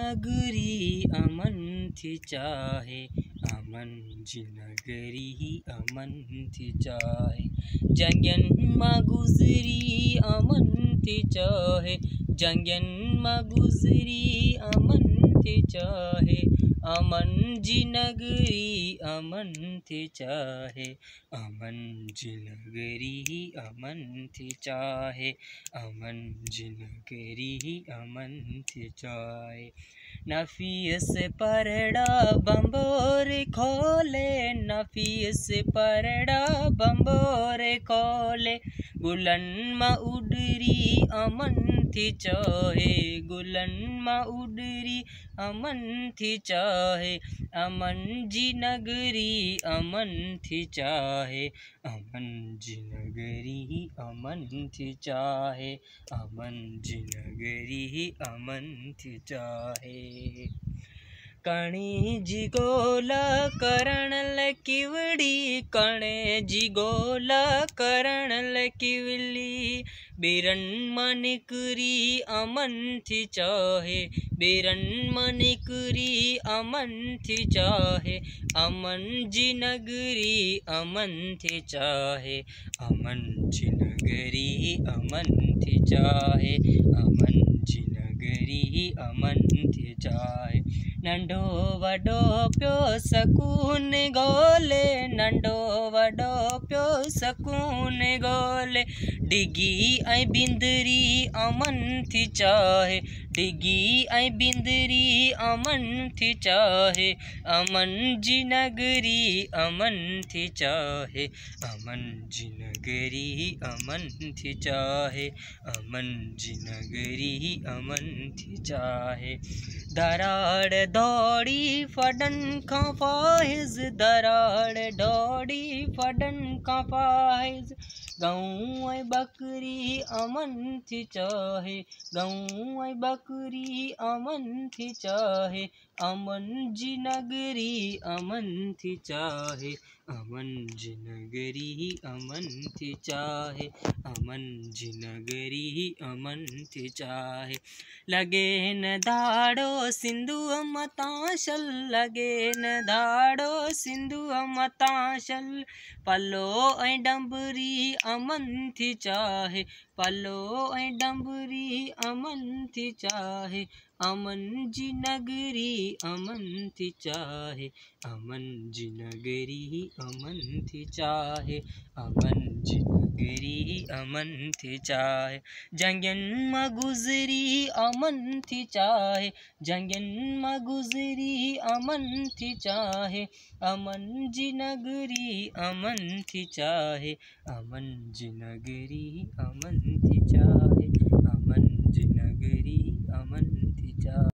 नगरी अमन थी चाहे, अमन जी नगरी ही अमन थी चाहे। जंगन माँ गुजरी अमन थी चाहे, जंगन माँ गुजरी अमन थी चाहे, अमन जी नगरी अमन थे चाहे। अमन जी ही अमन थे चाहे। अमन जी ही अमन थे चाहे। नफीस परड़ा बम्बोर खोले, नफीस परड़ा बम्बोर खोले। गुलन मा उडरी अमन थी चाहे गुलन मा उडरी अमन थी चाहे। अमन जी नगरी अमन थी चाहे अमन जी नगरी अमन थी चाहे अमन जी नगरी अमन थी चाहे। किवड़ी कणे जी गोला करण किवली बेरन मनिकरी अमन थी चाहे, बेरन मनिकरी अमन थी चाहे अमन जी नगरी अमन थी चाहे अमन जी नगरी अमन थी चाहे अमन जी नगरी अमन थी चाहे नंढो वॾो पियो सकून ॻोल्हे नंढो वॾो पियो सकून ॻोल्हे डिगी ऐं बिंदरी अमन थी चाहे डिगी ऐं बिंदरी अमन थी चाहे। अमन जी नगरी अमन थी चाहे। अमन जी नगरी अमन थी चाहे। अमन जी नगरी अमन थी चाहे। दराड़ दौड़ी फडन खां फाइज़। दराड़ दौड़ी फडन खां फाइज़। गऊं बकरी अमन थी चाहे गऊं बकरी अमन थी चाहे, अमन जी नगरी अमन थी चाहे, अमन जी नगरी अमन थी चाहे, अमन जी नगरी अमन थी चाहे। लगे न दाड़ो सिंधु मताशल लगे न दाड़ो सिंधु मताशल पलो ऐं डंबरी अमन थी चाहे पलो ऐं डंबरी अमन थी चाहे। अमन जी नगरी अमन थी चाहे, अमन जी नगरी अमन थी चाहे, अमन जी नगरी अमन थी चाहे। जंगन म गुजरी अमन थी चाहे, जंगन म गुजरी अमन थी चाहे, अमन जी नगरी अमन थी चाहे, अमन जी नगरी अमन थी चाहे, अमन जी नगरी अमन Dito.